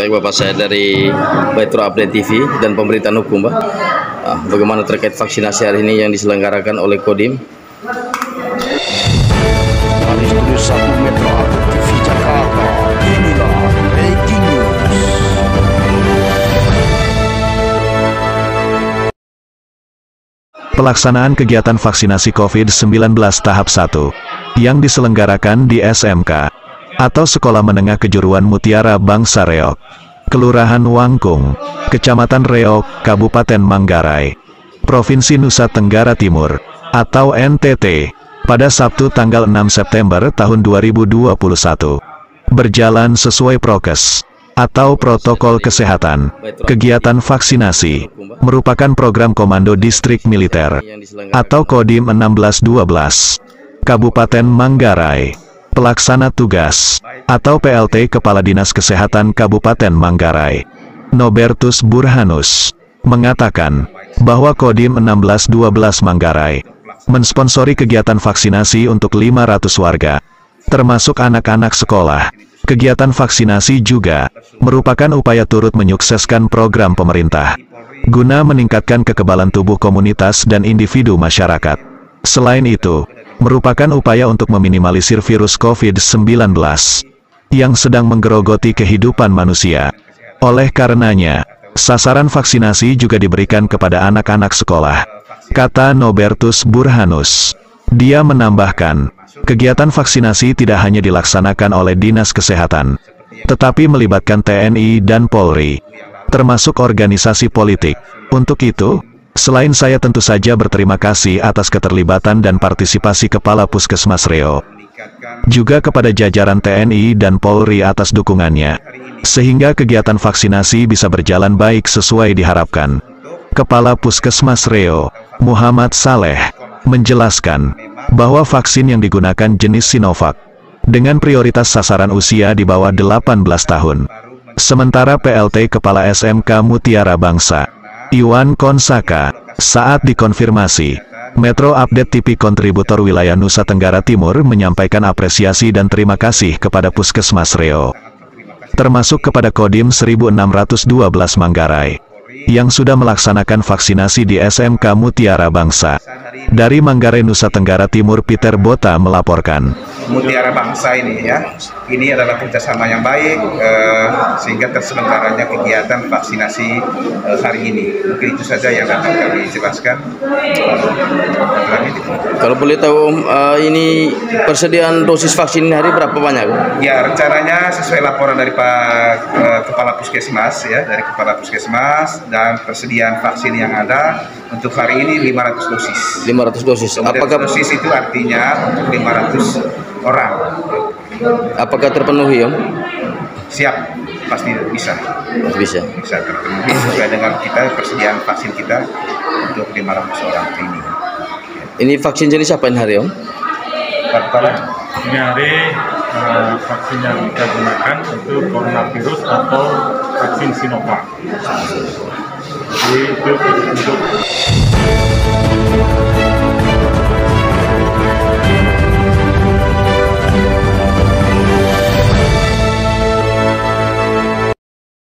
Baik Bapak, saya dari Metro Update TV dan pemerintahan hukum Pak. Ah, bagaimana terkait vaksinasi hari ini yang diselenggarakan oleh Kodim? Dari Studio 1 Metro Update TV Jakarta, inilah Breaking News. Pelaksanaan kegiatan vaksinasi COVID-19 tahap 1 yang diselenggarakan di SMK atau Sekolah Menengah Kejuruan Mutiara Bangsa Reok, Kelurahan Wangkung, Kecamatan Reok, Kabupaten Manggarai, Provinsi Nusa Tenggara Timur, atau NTT, pada Sabtu tanggal 6 September tahun 2021. Berjalan sesuai prokes atau protokol kesehatan. Kegiatan vaksinasi merupakan program Komando Distrik Militer atau Kodim 1612 Kabupaten Manggarai. Pelaksana tugas atau PLT Kepala Dinas Kesehatan Kabupaten Manggarai, Nobertus Burhanus, mengatakan bahwa Kodim 1612 Manggarai mensponsori kegiatan vaksinasi untuk 500 warga, termasuk anak-anak sekolah. Kegiatan vaksinasi juga merupakan upaya turut menyukseskan program pemerintah guna meningkatkan kekebalan tubuh komunitas dan individu masyarakat. Selain itu, merupakan upaya untuk meminimalisir virus COVID-19 yang sedang menggerogoti kehidupan manusia. Oleh karenanya, sasaran vaksinasi juga diberikan kepada anak-anak sekolah. Kata Nobertus Burhanus. Dia menambahkan, kegiatan vaksinasi tidak hanya dilaksanakan oleh Dinas Kesehatan, tetapi melibatkan TNI dan Polri, termasuk organisasi politik. Untuk itu, selain saya tentu saja berterima kasih atas keterlibatan dan partisipasi Kepala Puskesmas Reo, juga kepada jajaran TNI dan Polri atas dukungannya, sehingga kegiatan vaksinasi bisa berjalan baik sesuai diharapkan. Kepala Puskesmas Reo, Muhammad Saleh, menjelaskan bahwa vaksin yang digunakan jenis Sinovac dengan prioritas sasaran usia di bawah 18 tahun. Sementara PLT Kepala SMK Mutiara Bangsa, Iwan Konsaka, saat dikonfirmasi, Metro Update TV kontributor wilayah Nusa Tenggara Timur menyampaikan apresiasi dan terima kasih kepada Puskesmas Reo, termasuk kepada Kodim 1612 Manggarai, yang sudah melaksanakan vaksinasi di SMK Mutiara Bangsa. Dari Manggarai Nusa Tenggara Timur Peter Bota melaporkan. Mutiara Bangsa ini ya. Ini adalah kerjasama yang baik eh, sehingga terselenggaranya kegiatan vaksinasi eh, hari ini. Mungkin itu saja yang dapat kami jelaskan. Kalau boleh tahu Om, eh, ini persediaan dosis vaksin hari berapa banyak? Ya rencananya sesuai laporan dari Pak eh, Kepala Puskesmas ya dari Kepala Puskesmas dan persediaan vaksin yang ada untuk hari ini 500 dosis. 500 dosis. 500 Apakah dosis itu artinya untuk 500 orang apakah terpenuhi Om? siap pasti bisa Bisa. bisa terpenuhi sesuai dengan kita persediaan vaksin kita untuk 500 orang ini. Ini vaksin jenis apa ini hari Om? Kepala, Ini hari eh, vaksin yang kita gunakan untuk coronavirus atau vaksin Sinovac. Jadi itu untuk